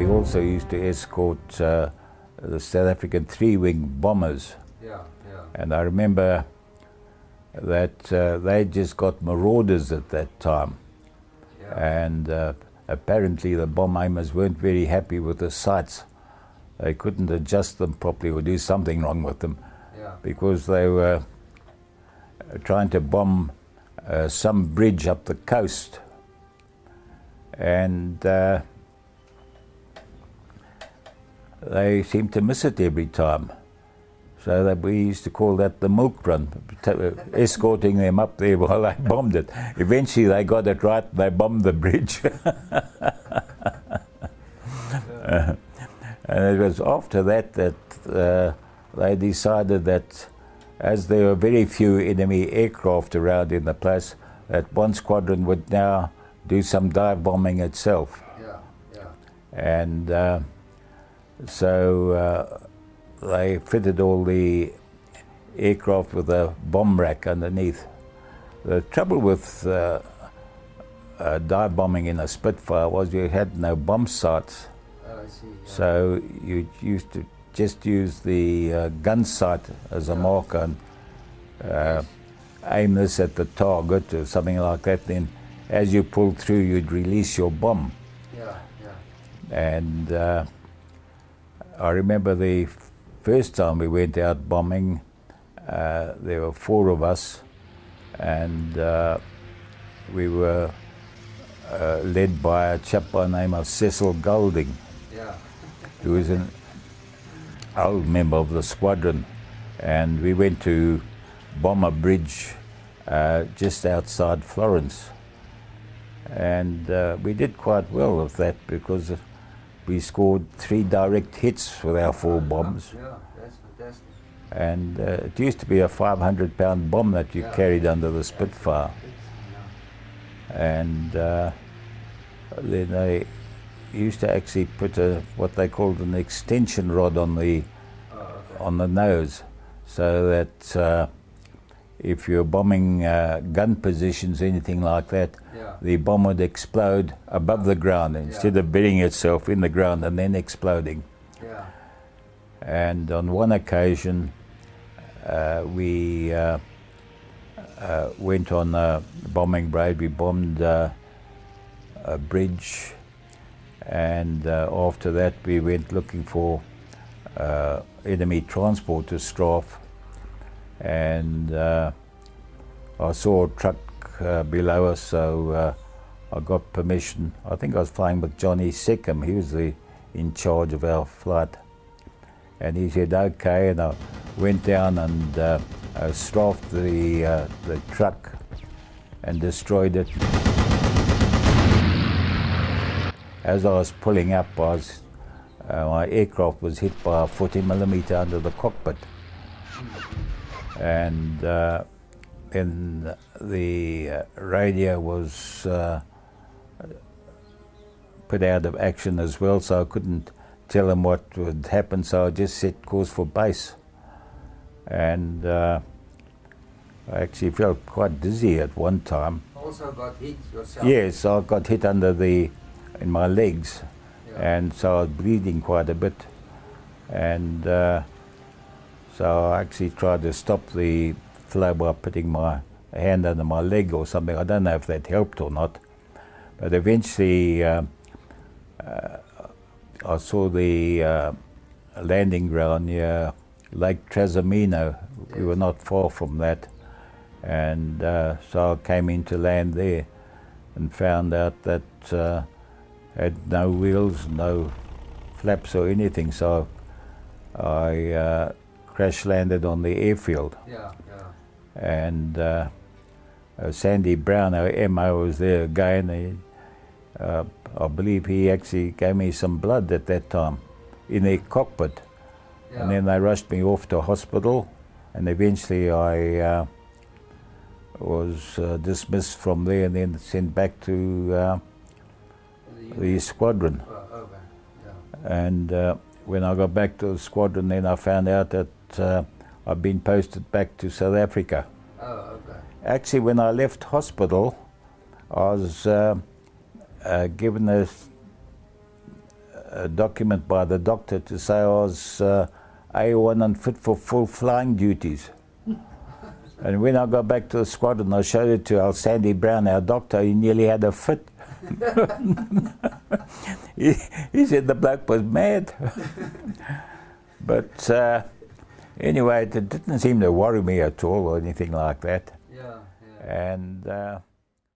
also used to escort uh, the South African three-wing bombers. Yeah, yeah. And I remember that uh, they just got marauders at that time. Yeah. And uh, apparently the bomb aimers weren't very happy with the sights. They couldn't adjust them properly or do something wrong with them yeah. because they were uh, trying to bomb uh, some bridge up the coast. And uh, they seemed to miss it every time. So that we used to call that the milk run, uh, escorting them up there while they bombed it. Eventually they got it right, they bombed the bridge. Uh, and it was after that that uh, they decided that as there were very few enemy aircraft around in the place, that one squadron would now do some dive bombing itself. Yeah, yeah. And uh, so uh, they fitted all the aircraft with a bomb rack underneath. The trouble with uh, uh, dive bombing in a Spitfire was you had no bomb sights. Oh, I see. Yeah. So you used to just use the uh, gun sight as a marker and uh, aim this at the target or something like that. Then, as you pull through, you'd release your bomb. yeah, yeah. And uh, I remember the first time we went out bombing, uh, there were four of us, and uh, we were uh, led by a chap by the name of Cecil Golding Yeah. who was an old member of the squadron, and we went to bomb a bridge uh, just outside Florence, and uh, we did quite well with that because we scored three direct hits with our four bombs, Yeah, that's fantastic. and uh, it used to be a 500 pound bomb that you Yeah. carried under the Spitfire Yeah. and uh, then they used to actually put a what they called an extension rod on the Oh, okay. on the nose, so that uh, if you're bombing uh, gun positions, anything like that, Yeah. the bomb would explode above the ground instead Yeah. of burying itself in the ground and then exploding. Yeah. And on one occasion, uh, we uh, uh, went on a bombing raid. We bombed uh, a bridge, and uh, after that, we went looking for uh, enemy transport to strafe. And uh, I saw a truck uh, below us, so uh, I got permission. I think I was flying with Johnny Seckham. He was the in charge of our flight and he said okay and I went down and uh, uh, strafed the, uh, the truck and destroyed it. As I was pulling up, I was, uh, my aircraft was hit by a 40 millimeter under the cockpit. And uh, then the uh, radio was uh, put out of action as well, so I couldn't tell them what would happen, so I just set course for base. And uh, I actually felt quite dizzy at one time. Also got hit yourself. Yes, I got hit under the, in my legs, Yeah. and so I was bleeding quite a bit. And uh, so I actually tried to stop the flow by putting my hand under my leg or something. I don't know if that helped or not. But eventually, uh, uh, I saw the uh, landing ground near Lake Trasimeno. We were not far from that. And uh, so I came into land there and found out that uh, had no wheels, no flaps or anything. So I uh, crash landed on the airfield. Yeah, yeah. And uh, uh, Sandy Brown, our MO, was there again. He, uh, I believe he actually gave me some blood at that time in the cockpit. yeah. And then they rushed me off to hospital, and eventually I uh, was uh, dismissed from there and then sent back to uh, The squadron. And uh, when I got back to the squadron, then I found out that uh, I've been posted back to South Africa. Oh, okay. Actually, when I left hospital, I was uh, uh, given a, a document by the doctor to say I was uh, A1 and fit for full flying duties. and when I got back to the squadron, I showed it to our Sandy Brown, our doctor. He nearly had a fit. he, he said the bloke was mad. but uh, anyway, it didn't seem to worry me at all or anything like that. Yeah, yeah. And uh,